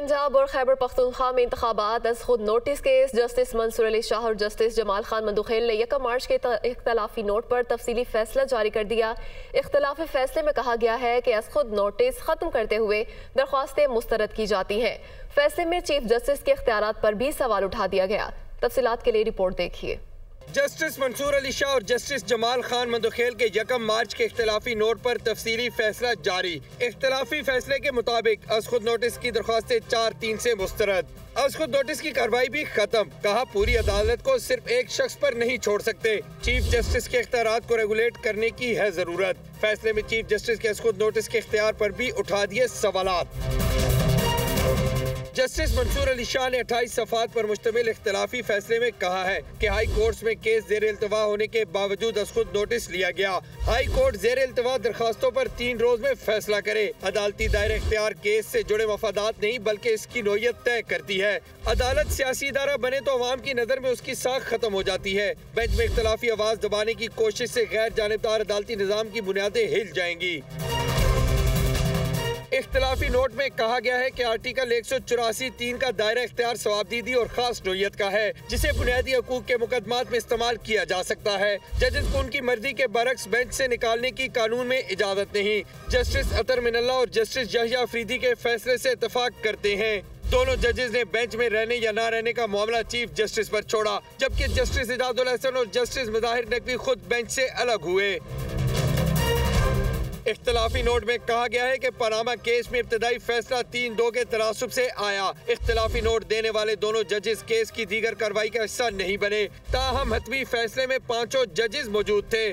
पंजाब और खैबर पख्तूनख्वा में इंतबात अज खुद notice case. Justice Mansoor Ali Shah और जस्टिस जमाल खान मंदुखेल ने यकम मार्च के इख्तलाफी नोट पर तफसीली फैसला जारी कर दिया। इख्तलाफी फैसले में कहा गया है कि अज खुद नोटिस ख़त्म करते हुए दरख्वास्तें मुस्तरद की जाती हैं। फैसले में चीफ जस्टिस के इख्तियार पर भी सवाल उठा दिया गया। तफसीत के लिए रिपोर्ट देखिए। जस्टिस मंसूर अली शाह और जस्टिस जमाल खान मंदखेल के यकम मार्च के इख्तलाफी नोट पर तफसीली फैसला जारी। इख्तलाफी फैसले के मुताबिक अज खुद नोटिस की दरख्वास्तें चार तीन से मुस्तरद। अज खुद नोटिस की कार्रवाई भी खत्म, कहा पूरी अदालत को सिर्फ़ एक शख्स पर नहीं छोड़ सकते। चीफ जस्टिस के इख्तियार को रेगुलेट करने की है ज़रूरत। फैसले में चीफ जस्टिस के अज खुद नोटिस के इख्तियार पर भी उठा दिए सवाल जस्टिस मंसूर अली शाह ने अट्ठाईस सफात पर मुश्तमिल इख्तलाफी फैसले में कहा है कि हाई कोर्ट में केस जेर अल्तवा होने के बावजूद खुद नोटिस लिया गया। हाई कोर्ट जेर अल्तवा दरखास्तों पर तीन रोज में फैसला करे। अदालती दायर इख्तियार केस से जुड़े मफादात नहीं, बल्कि इसकी नोयत तय करती है। अदालत सियासी इदारा बने तो अवाम की नज़र में उसकी साख खत्म हो जाती है। बेंच में इख्तलाफी आवाज़ दबाने की कोशिश ऐसी गैर जानबदार अदालती निज़ाम की बुनियादें हिल जाएँगी। इख्तलाफी नोट में कहा गया है कि आर्टिकल एक सौ चौरासी तीन का दायरा इख्तियार सवाबदीदी और खास नोयत का है, जिसे बुनियादी हकूक के मुकदमात में इस्तेमाल किया जा सकता है। जजेस को उनकी मर्ज़ी के बरक्स बेंच से निकालने की कानून में इजाज़त नहीं। जस्टिस अतर मिनल्ला और जस्टिस जहिया अफरीदी के फैसले से इतफाक करते हैं। दोनों जजेस ने बेंच में रहने या ना रहने का मामला चीफ जस्टिस पर छोड़ा, जबकि जस्टिस इजाजुल हसन और जस्टिस मुजाहिर नकवी खुद बेंच से अलग हुए। इख्तलाफी नोट में कहा गया है कि पनामा केस में इब्तदाई फैसला तीन दो के तनासब से आया। इख्तलाफी नोट देने वाले दोनों जजेस केस की दीगर कार्रवाई का हिस्सा नहीं बने। ताहम हतमी फैसले में पाँचों जजेस मौजूद थे।